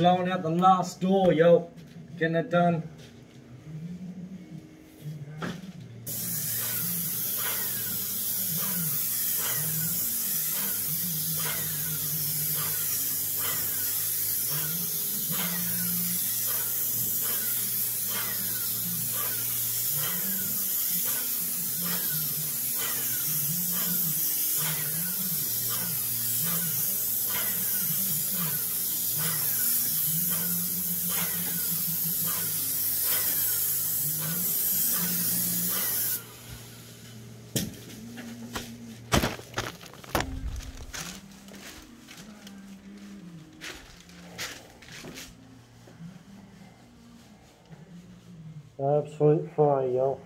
blowing out the last door, yo. Getting it done. Absolute fire, yo.